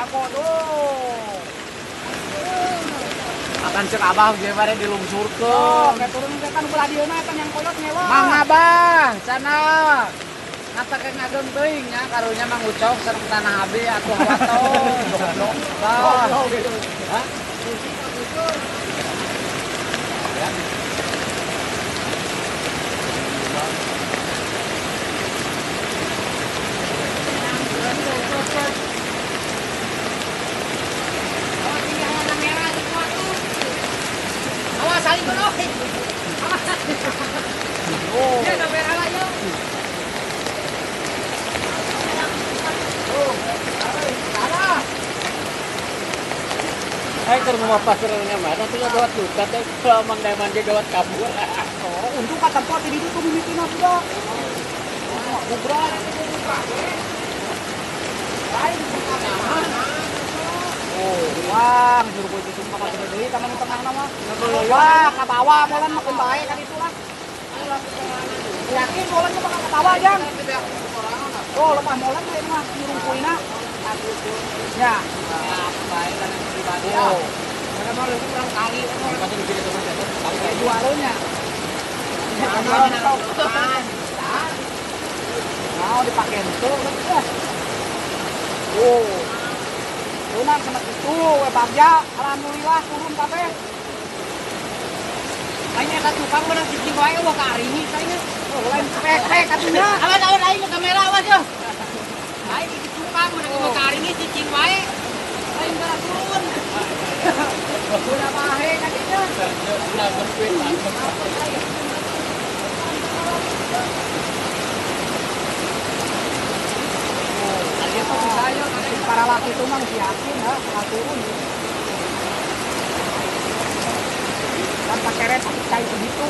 Jako tuh. Akan cek abah gimana dilungsur ke. Oh, kayak turun kan ulah dia kan yang koyot nyewa. Mang abang, sana. Nata kayak ngagem teuing ya, karunya Mang Ucok serem tanah abi aku atuh wato. Oh, Goblok. Oh. Ya, merah lah, yuk. Ay, keur mau pasirnya mah nanti gawat lukat deh. Kalau mang daman dia gawat kabur. Oh, untuk ka tempat ini tuh mimitina sudah. Oh, kubrak. Lain Oh, wah, suruh gue itu sumpah kasih deui ka manu tengah nama. Wah, ka bawah molan makin baik kan itu lah. Yakin molan mah bakal ketawa jang. Oh, lemah molan mah mah nyurungkuina. Ya. Oh. Karena mau lebih kurang kali, pasti di sini teman saya. jualannya mau dipakai itu oh lunak sama itu we bagja alhamdulillah turun kafe Kayaknya kan tukang benar cicing wae wah karingi kayaknya. oh lain pek katanya Awas awas aing ke kamera awas yo. Aing di tukang benar wah karingi cicing wae. Aing benar turun. udah bahe katanya Ayo tuh saya para laki itu mah mesti yakin ya bakal turun. Kan pakai red kayak begitu.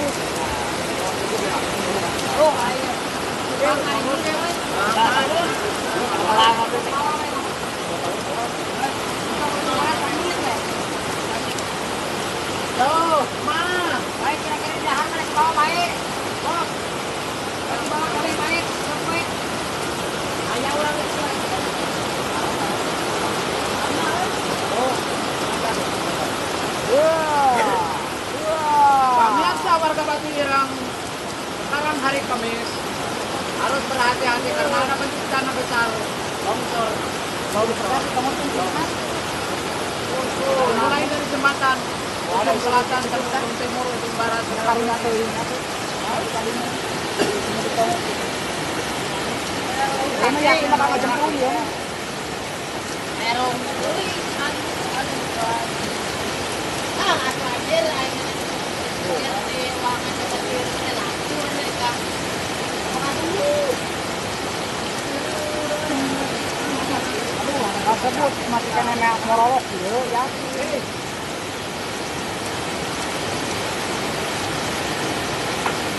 Oh ayo mah. Baik kira-kira jahat mana ke bawah baik. Oh. Ke bawah kali baik, baik. Ayah ulang itu. wah wah Pemirsa warga Batu Irang, sekarang hari Kamis. Harus berhati-hati karena ada bencana besar. Longsor. Longsor, kamu tuh Mulai dari jembatan. Ujung selatan ujung timur, ujung barat, karunya tuh ini Ini yakin bakal jemput ya. Merong. Ah, aku aja lah. Biar di ruangan seperti ini lah. Turun mereka. Makan dulu. Aduh, tersebut masih kena nenek morolok gitu ya.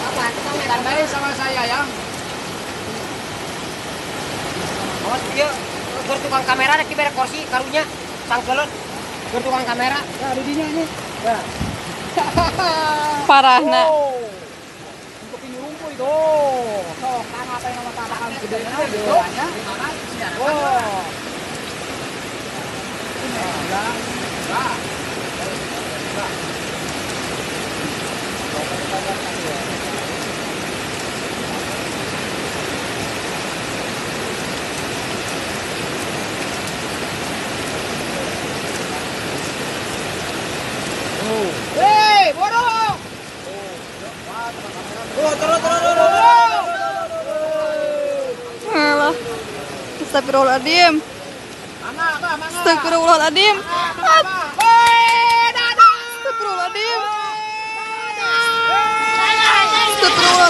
Apa? Kita Tandai sama saya ya. Awas dia keur tukang kamera ada kibere kursi karunya sangkeun keur tukang kamera. Ya, di dinya ini. Ya. Parahna. Oh. Untuk ini rumput itu. So, kan apa yang nama tanah kan gede itu. Ya. Oh. Ini ya. Hei, bodoh. Oh, turun, turun, turun. Alah. Astagfirullahaladzim. Astagfirullahaladzim. Astagfirullahaladzim. Astagfirullahaladzim.